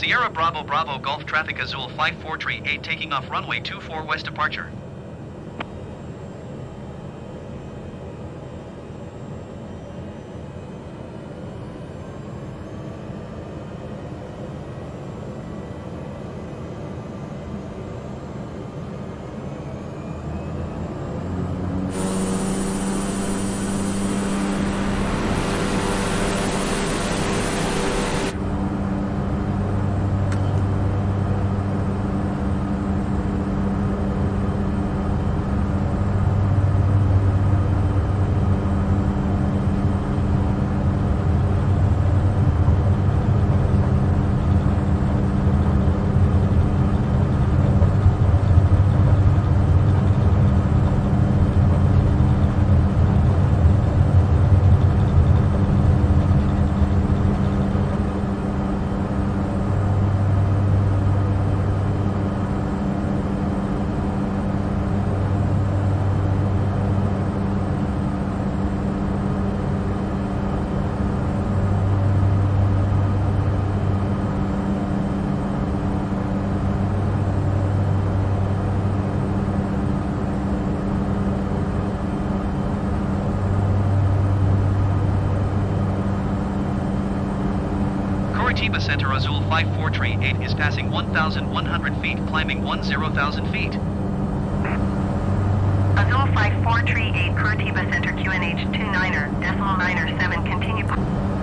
Sierra Bravo Bravo Golf Traffic Azul 5438 taking off runway 24 west departure. Curitiba Center Azul 5438 is passing 1,100 feet, climbing 10,000 feet. Azul 5438, Curitiba Center, QNH 29er, decimal 9er 7, continue.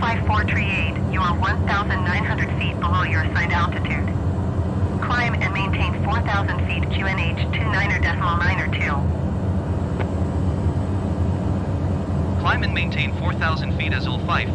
15438, you are 1,900 feet below your assigned altitude. Climb and maintain 4,000 feet QNH 29.9 or 2. Climb and maintain 4,000 feet as 05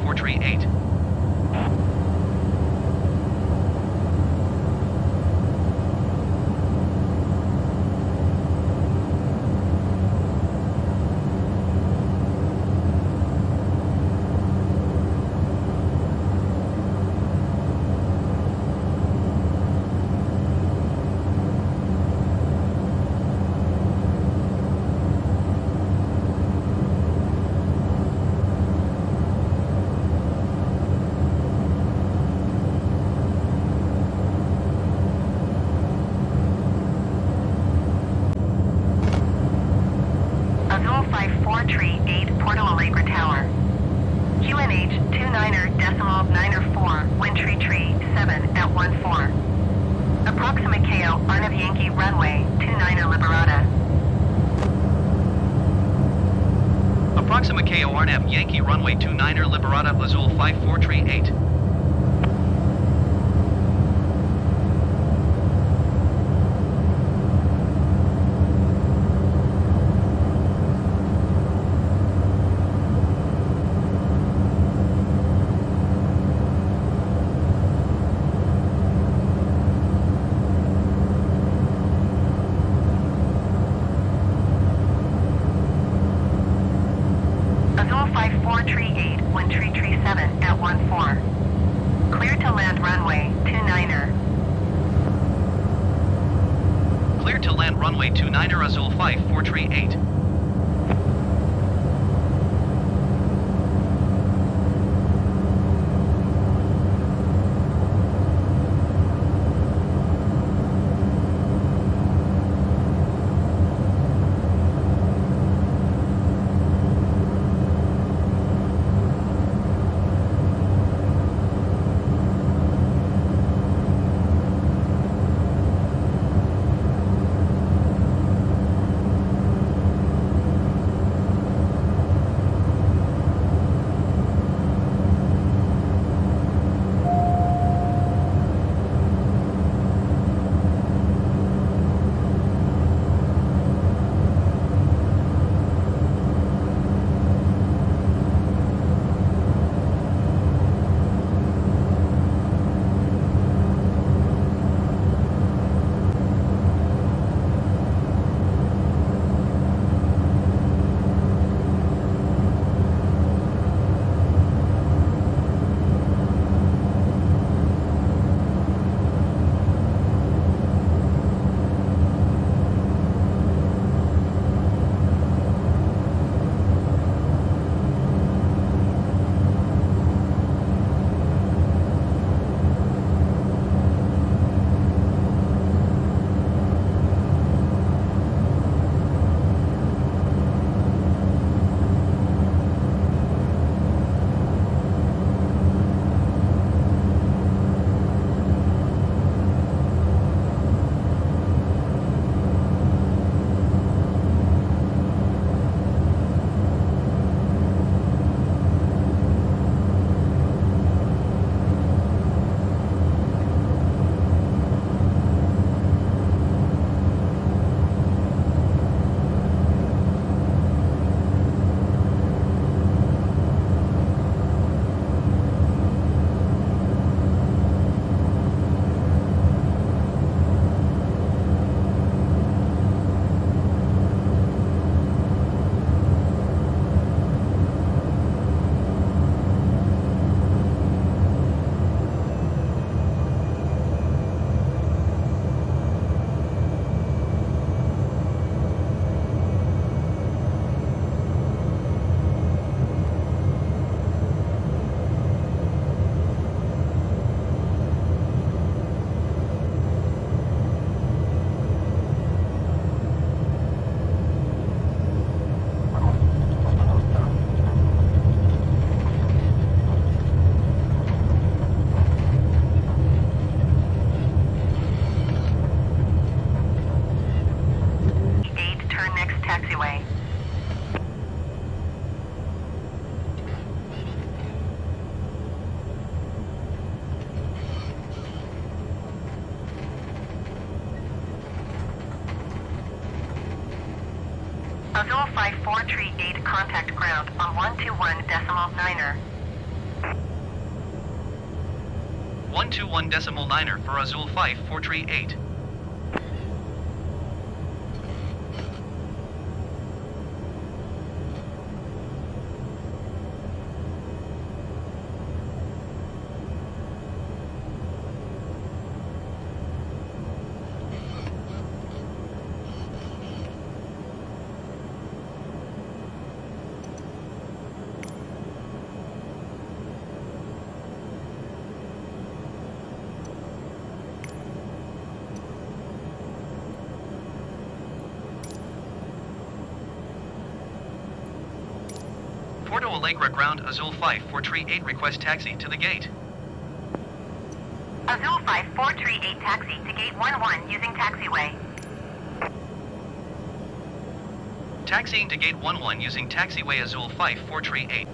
Approximate KO RNAV Yankee runway 29er Liberata Azul 5438. flight 438. 5438 contact ground on 121 decimal niner. 121 decimal niner for Azul 5438. Porto Alegre ground Azul 5438 request taxi to the gate. Azul 5438 taxi to gate 11 using taxiway. Taxiing to gate 11 using taxiway Azul 5438.